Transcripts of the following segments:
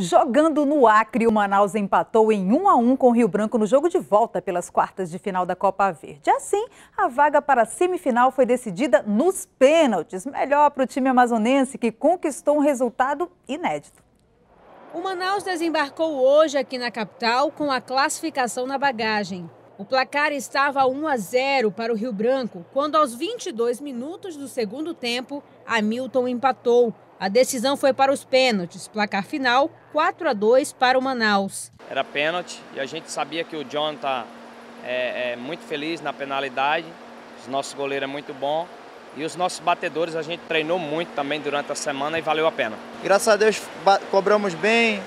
Jogando no Acre, o Manaus empatou em 1 a 1 com o Rio Branco no jogo de volta pelas quartas de final da Copa Verde. Assim, a vaga para a semifinal foi decidida nos pênaltis. Melhor para o time amazonense, que conquistou um resultado inédito. O Manaus desembarcou hoje aqui na capital com a classificação na bagagem. O placar estava 1 a 0 para o Rio Branco, quando aos 22 minutos do segundo tempo, Hamilton empatou. A decisão foi para os pênaltis. Placar final 4 a 2 para o Manaus. Era pênalti e a gente sabia que o John está é, é, muito feliz na penalidade. O nosso goleiro é muito bom. E os nossos batedores a gente treinou muito também durante a semana e valeu a pena. Graças a Deus cobramos bem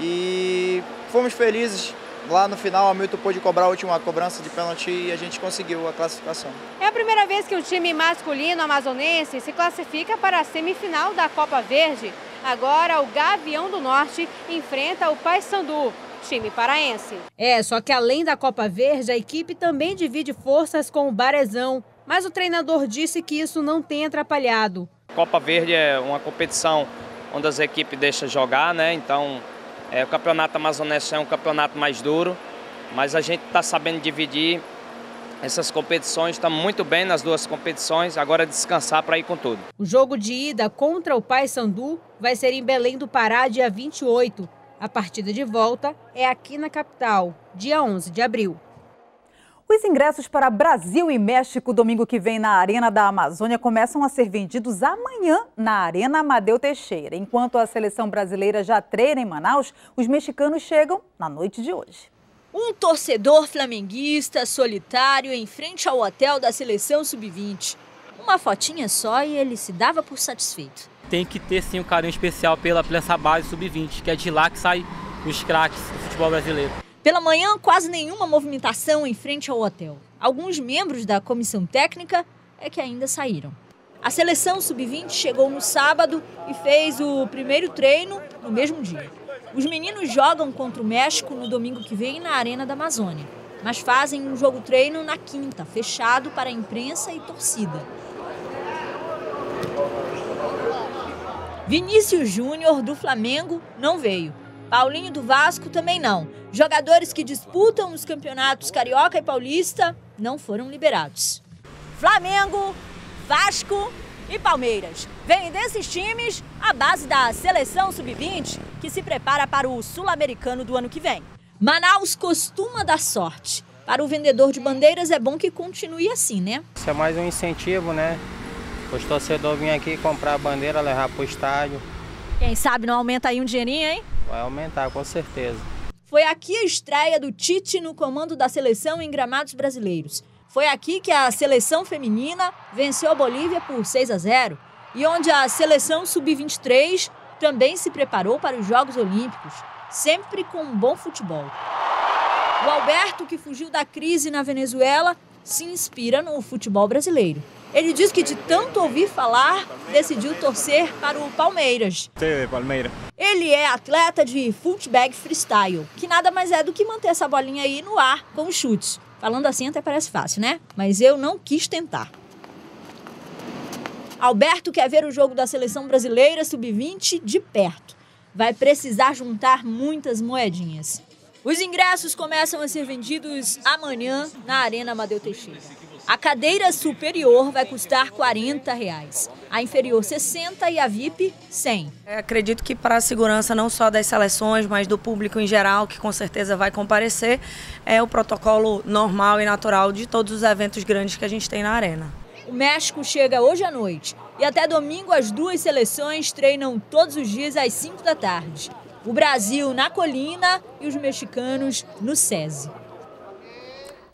e fomos felizes Lá no final, a Milton pôde cobrar a última cobrança de pênalti e a gente conseguiu a classificação. É a primeira vez que o time masculino amazonense se classifica para a semifinal da Copa Verde. Agora, o Gavião do Norte enfrenta o Paysandu, time paraense. É, só que além da Copa Verde, a equipe também divide forças com o Barezão. Mas o treinador disse que isso não tem atrapalhado. Copa Verde é uma competição onde as equipes deixam jogar, né? Então é, o campeonato amazonense é um campeonato mais duro, mas a gente está sabendo dividir essas competições, estamos muito bem nas duas competições, agora é descansar para ir com tudo. O jogo de ida contra o Paysandu vai ser em Belém do Pará, dia 28. A partida de volta é aqui na capital, dia 11 de abril. Os ingressos para Brasil e México domingo que vem na Arena da Amazônia começam a ser vendidos amanhã na Arena Amadeu Teixeira. Enquanto a seleção brasileira já treina em Manaus, os mexicanos chegam na noite de hoje. Um torcedor flamenguista solitário em frente ao hotel da seleção sub-20. Uma fotinha só e ele se dava por satisfeito. Tem que ter sim um carinho especial pela, pela essa base sub-20, que é de lá que sai os craques do futebol brasileiro. Pela manhã, quase nenhuma movimentação em frente ao hotel. Alguns membros da comissão técnica é que ainda saíram. A seleção sub-20 chegou no sábado e fez o primeiro treino no mesmo dia. Os meninos jogam contra o México no domingo que vem na Arena da Amazônia, mas fazem um jogo treino na quinta, fechado para imprensa e torcida. Vinícius Júnior, do Flamengo, não veio. Paulinho do Vasco também não. Jogadores que disputam os campeonatos Carioca e Paulista não foram liberados. Flamengo, Vasco e Palmeiras. Vem desses times a base da seleção sub-20 que se prepara para o sul-americano do ano que vem. Manaus costuma dar sorte. Para o vendedor de bandeiras é bom que continue assim, né? Isso é mais um incentivo, né? Os torcedores virem aqui comprar a bandeira, levar para o estádio. Quem sabe não aumenta aí um dinheirinho, hein? Vai aumentar, com certeza. Foi aqui a estreia do Tite no comando da seleção em gramados brasileiros. Foi aqui que a seleção feminina venceu a Bolívia por 6 a 0 e onde a seleção sub-23 também se preparou para os Jogos Olímpicos, sempre com um bom futebol. O Alberto, que fugiu da crise na Venezuela, se inspira no futebol brasileiro. Ele diz que de tanto ouvir falar, decidiu torcer para o Palmeiras. Sim, Palmeiras. Ele é atleta de footbag freestyle, que nada mais é do que manter essa bolinha aí no ar com os chutes. Falando assim até parece fácil, né? Mas eu não quis tentar. Alberto quer ver o jogo da seleção brasileira sub-20 de perto. Vai precisar juntar muitas moedinhas. Os ingressos começam a ser vendidos amanhã na Arena Amadeu Teixeira. A cadeira superior vai custar 40 reais, a inferior 60 e a VIP 100. Eu acredito que para a segurança não só das seleções, mas do público em geral, que com certeza vai comparecer, é o protocolo normal e natural de todos os eventos grandes que a gente tem na arena. O México chega hoje à noite e até domingo as duas seleções treinam todos os dias às 5 da tarde. O Brasil na Colina e os mexicanos no SESI.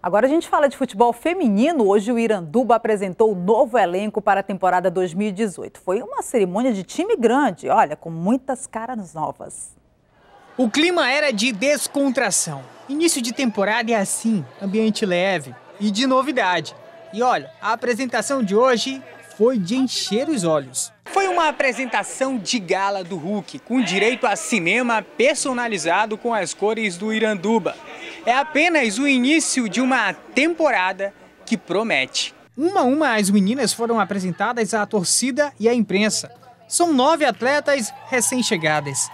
Agora a gente fala de futebol feminino. Hoje o Iranduba apresentou o novo elenco para a temporada 2018. Foi uma cerimônia de time grande, olha, com muitas caras novas. O clima era de descontração. Início de temporada é assim, ambiente leve e de novidade. E olha, a apresentação de hoje foi de encher os olhos. Foi uma apresentação de gala do Hulk, com direito a cinema personalizado com as cores do Iranduba é apenas o início de uma temporada que promete. Uma a uma, as meninas foram apresentadas à torcida e à imprensa. São nove atletas recém-chegadas.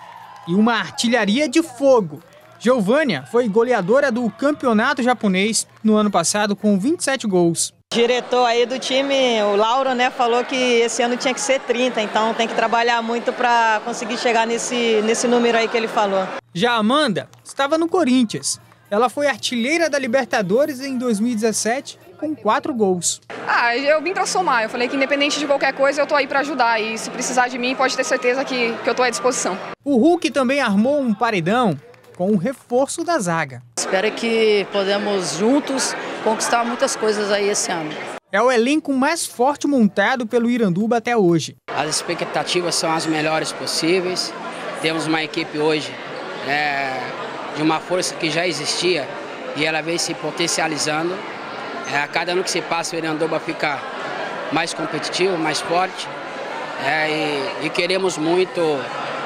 e uma artilharia de fogo. Giovânia foi goleadora do campeonato japonês no ano passado com 27 gols. O diretor aí do time, o Lauro, né, falou que esse ano tinha que ser 30, então tem que trabalhar muito para conseguir chegar nesse, nesse número aí que ele falou. Já a Amanda estava no Corinthians. Ela foi artilheira da Libertadores em 2017 com quatro gols. Ah, eu vim para somar. Eu falei que independente de qualquer coisa, eu tô aí para ajudar. E se precisar de mim, pode ter certeza que, que eu tô à disposição. O Hulk também armou um paredão com o reforço da zaga. Espero que podemos juntos conquistar muitas coisas aí esse ano. É o elenco mais forte montado pelo Iranduba até hoje. As expectativas são as melhores possíveis. Temos uma equipe hoje é, de uma força que já existia e ela vem se potencializando. É, a cada ano que se passa, o Iranduba fica mais competitivo, mais forte. É, e, e, queremos muito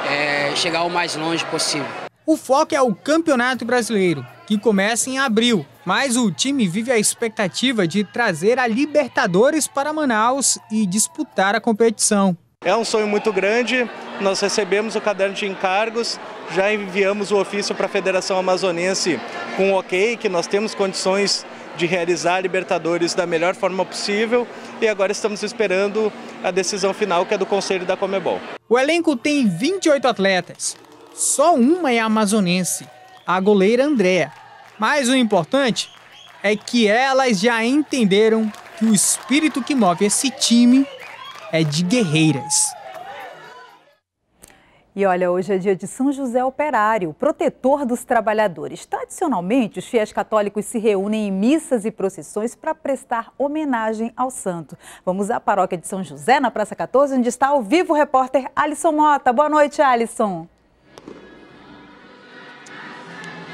é, chegar o mais longe possível. O foco é o Campeonato Brasileiro, que começa em abril, mas o time vive a expectativa de trazer a Libertadores para Manaus e disputar a competição. É um sonho muito grande, nós recebemos o caderno de encargos, já enviamos o ofício para a Federação Amazonense com ok, que nós temos condições de realizar a Libertadores da melhor forma possível e agora estamos esperando a decisão final que é do Conselho da Comebol. O elenco tem 28 atletas, só uma é amazonense, a goleira Andréa. Mas o importante é que elas já entenderam que o espírito que move esse time é de guerreiras. E olha, hoje é dia de São José Operário, protetor dos trabalhadores. Tradicionalmente, os fiéis católicos se reúnem em missas e procissões para prestar homenagem ao santo. Vamos à paróquia de São José, na Praça 14, onde está ao vivo o repórter Alisson Mota. Boa noite, Alisson.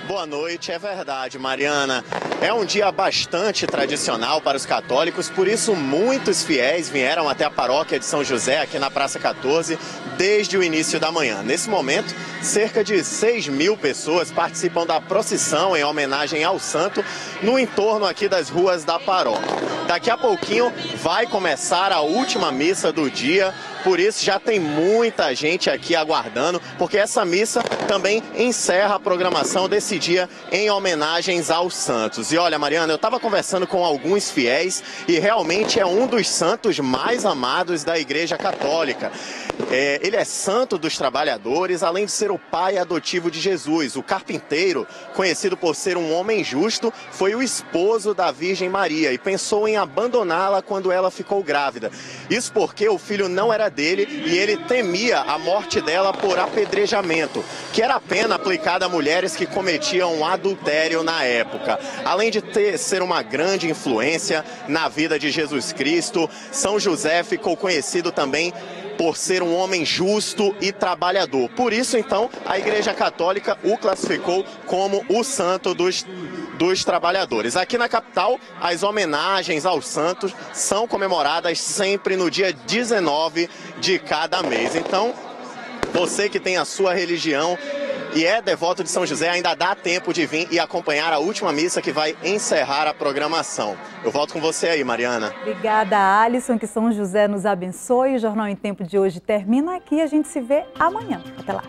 Boa noite, é verdade, Mariana. É um dia bastante tradicional para os católicos, por isso muitos fiéis vieram até a paróquia de São José, aqui na Praça 14, desde o início da manhã. Nesse momento, cerca de 6 mil pessoas participam da procissão em homenagem ao santo no entorno aqui das ruas da paróquia. Daqui a pouquinho vai começar a última missa do dia por isso já tem muita gente aqui aguardando, porque essa missa também encerra a programação desse dia em homenagens aos santos. E olha, Mariana, eu estava conversando com alguns fiéis e realmente é um dos santos mais amados da Igreja Católica. É, ele é santo dos trabalhadores, além de ser o pai adotivo de Jesus. O carpinteiro, conhecido por ser um homem justo, foi o esposo da Virgem Maria e pensou em abandoná-la quando ela ficou grávida. Isso porque o filho não era dele e ele temia a morte dela por apedrejamento, que era a pena aplicada a mulheres que cometiam adultério na época. Além de ter, ser uma grande influência na vida de Jesus Cristo, São José ficou conhecido também por ser um homem justo e trabalhador. Por isso, então, a Igreja Católica o classificou como o santo dos, dos trabalhadores. Aqui na capital, as homenagens aos santos são comemoradas sempre no dia 19 de cada mês. Então, você que tem a sua religião e é devoto de São José, ainda dá tempo de vir e acompanhar a última missa que vai encerrar a programação. Eu volto com você aí, Mariana. Obrigada, Alisson. Que São José nos abençoe. O Jornal em Tempo de hoje termina aqui. A gente se vê amanhã. Até lá.